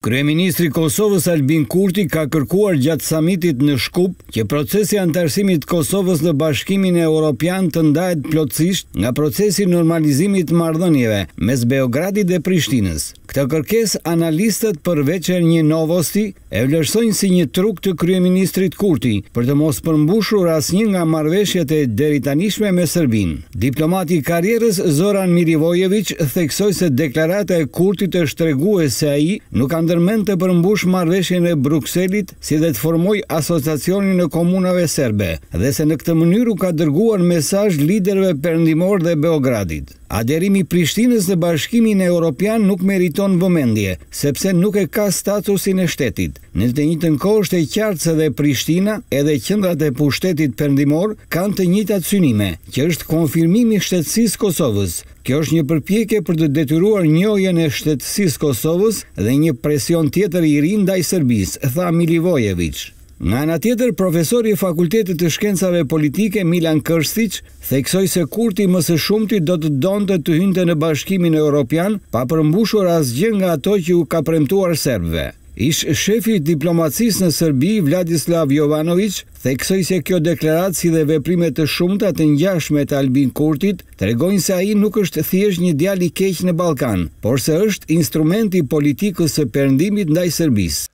Kryeministri i Kosovës Albin Kurti ka kërkuar gjatë samitit në Shkup që procesi i anëtarësimit të Kosovës në Bashkimin Europian të ndahet plotësisht nga procesi i normalizimit të marrëdhënieve mes Beogradit dhe Prishtinës. Këtë kërkesë analistët për Veçernje Novosti E vlerësojnë si një truk të kryeministrit Kurti, për të mos përmbushur asnjë nga marrëveshjet e deritanishme me Serbinë. Diplomati i karrierës Zoran Milivojeviç theksoi se deklarata e Kurtit është tregues se ai nuk ka ndërmend të përmbushë marrëveshjen e Brukselit si dhe të formojë Asociacionin e Komunave Serbe dhe se në këtë mënyrë u ka dërguar mesazh liderëve perëndimorë dhe Beogradit. Aderimi i Prishtinës në Bashkimin Europian nuk meriton vëmendje, sepse nuk e ka statusin e shtetit. Në të njëjtën kohë është e qartë se dhe Prishtina, edhe qendrat e pushtetit perëndimor kanë të njëjtat synime, që është konfirmimi i shtetësisë së Kosovës. Kjo është një përpjekje për të detyruar njohjen e shtetësisë së Kosovës dhe një presion tjetër i ri ndaj Serbisë, tha Milivojeviç. Nga ana tjetër, profesori i Fakultetit të Shkencave Politike, Milan Kërstiç, theksoi se Kurti më së shumti do të donte të hynte në Bashkimin Europian pa përmbushur asgjë nga ato që u ka premtuar serbëve. Ish shefi i diplomacisë në Serbi, Vladisllav Jovanoviç, theksoi se kjo deklaratë si dhe veprime të shumta të ngjashme të Albin Kurtit tregojnë se ai nuk është thjesht një djalë i keq në Ballkan, por se është instrument i politikës së Perëndimit ndaj Serbisë.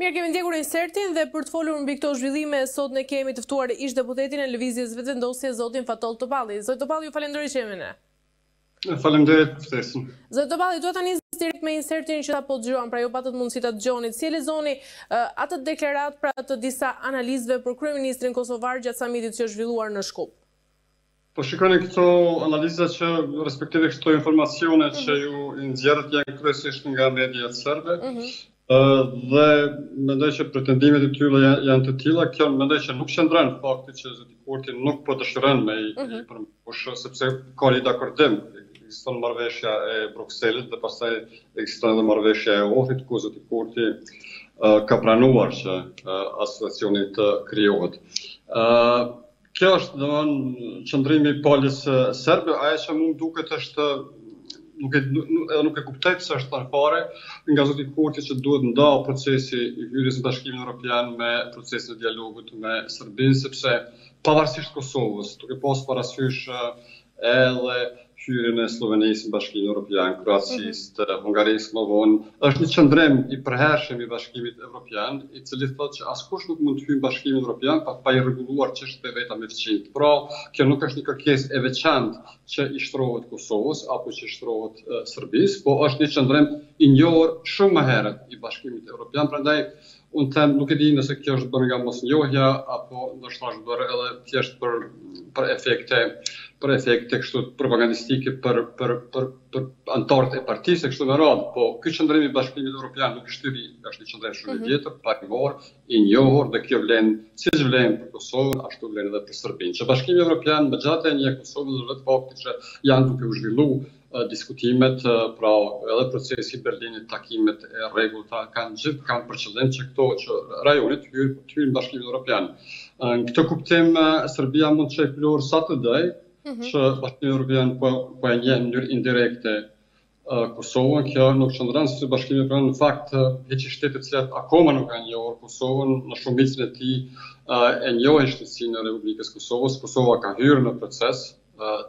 Mirë kemi ndjekur insertin dhe për të folur mbi këto zhvillime sot ne kemi të ftuar ish-deputetin e Lëvizjes Vetëvendosje zotin Faton Topalli. Zoti Topalli ju falenderoj që jeni me ne. Faleminderit për ftesën. Zoti Topalli dua ta nis direkt me insertin që sapo dëgjuam, pra ju patët mundësi ta dëgjonit. Si e lexoni atë deklaratë pra të disa analistëve për kryeministrin kosovar gjatë samitit që është zhvilluar në Shkup? Po shikoni këto analiza që respektive këto informacione që mhm. ju i nxorët janë kryesisht nga mediat serbe. Mhm. dhe mendoj që pretendimet e tyre janë, janë të tilla, kjo mendoj që nuk qëndron fakti që zoti Kurti nuk po dëshiron me i mhm. përmbushë sepse ka një dakordim ekziston marrëveshja e Brukselit dhe pastaj ekziston edhe marrëveshja e Ohrit ku zoti Kurti ka pranuar që asociacioni të krijohet. Kjo është, dmth qëndrimi i palës serbe, ajo që mu m'duket është nuk e edhe nuk e kuptoj pse është thënë fare nga zoti Kurti që duhet nda procesi i hyrjes në Bashkimin Evropian me procesin e dialogut me Serbinë sepse pavarësisht Kosovës, duke pas parasysh edhe hyrjen e Sllovenisë në Bashkimin Evropian, Kroacisë, Hungarisë më vonë, është një qëndrim i përhershëm i Bashkimit Evropian, i cili thotë që askush nuk mund të hyjë në Bashkimin Evropian pa i rregulluar çështjet e veta me fqinjtë. Pra, kjo nuk është një kërkesë e veçantë që i shtrohet Kosovës apo që i shtrohet Serbisë, po është një qëndrim i njohur shumë më herët i Bashkimit Evropian, prandaj Unë them, nuk e di nëse kjo është bërë nga mosnjohja apo ndoshta është bërë edhe thjesht për për efekte për efekte kështu propagandistike për për për për anëtarët e partisë e kështu me radhë, po ky qëndrim i Bashkimit Evropian nuk është i ri, është një qëndrim shumë i mhm. vjetër, parimor, i njohur dhe kjo vlen siç vlen për Kosovën, ashtu vlen edhe për Serbinë. Që Bashkimi Evropian me gjasë e njeh Kosovën dhe vetë fakti që janë duke u zhvilluar Diskutimet, pra edhe procesi i Berlinit, takimet e rregullta kanë gjithë kanë për qëllim që këto që rajoni të hyjnë të hyjnë në Bashkimin Evropian. Në këtë kuptim Serbia mund të çojë pluhur sa të dojë, mhm. që Bashkimi Evropian po po e njeh në mënyrë indirekte Kosovën, kjo nuk qëndron se Bashkimi Evropian në fakt hiq shtetet të cilat akoma nuk kanë njohur Kosovën në shumicën e tij e njohin shtetësinë e Republikës së Kosovës. Kosova ka hyrë në proces,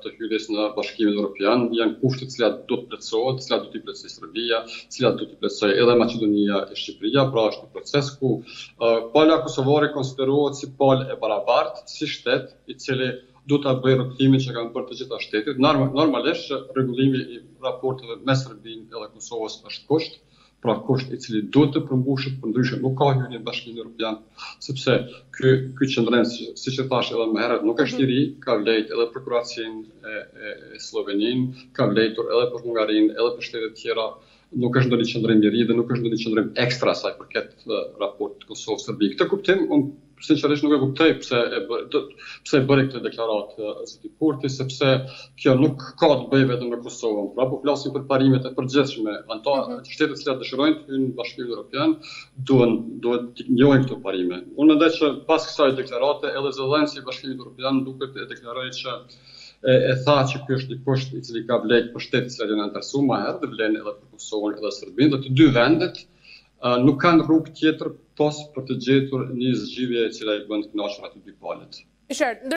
të hyrjes në Bashkimin Evropian janë kushte të cilat duhet të plotësohen, të cilat duhet t'i plotësojë Serbia, të cilat duhet t'i plotësojë edhe Maqedonia e Shqipëria, pra është një proces ku uh, pala kosovare konsiderohet si palë e barabartë, si shtet i cili duhet ta bëjë rrugëtimin që kanë bërë të gjitha shtetet. Normalisht që rregullimi i raporteve me Serbinë edhe Kosovës është kusht, pra kusht i cili duhet të përmbushet, përndryshe nuk ka hyrje në Bashkimin Europian, sepse ky ky qëndrim, siç e thashë edhe më herët, nuk është i ri, ka vlejtë edhe për Kroacinë e, e, e Slloveninë, ka vlejtur edhe për Hungarinë, edhe për shtete të tjera, nuk është ndonjë qëndrim i ri dhe nuk është ndonjë qëndrim ekstra sa i përket raportit Kosovë-Serbi. Këtë kuptim unë Sinqerisht nuk e kuptoj pse e bëri, do pse e bëri këtë deklaratë zoti Kurti, sepse kjo nuk ka të bëjë vetëm me Kosovën. Pra po flasim për parimet e përgjithshme. Ata mm -hmm. shtetet që dëshirojnë të hyjnë në Bashkimin Evropian duan duhet të njohin këto parime. Unë mendoj që pas kësaj deklarate edhe zëdhënësi i Bashkimit Evropian duke e deklaruar që e, e tha që ky është një kusht i cili ka vlejt për shtetet që janë anëtarësuar më herët dhe vlen edhe për Kosovën edhe Serbinë dhe të dy vendet Nuk kanë rrugë tjetër pos për të gjetur një zgjidhje e cila i bën të kënaqura të dy palët. Qartë.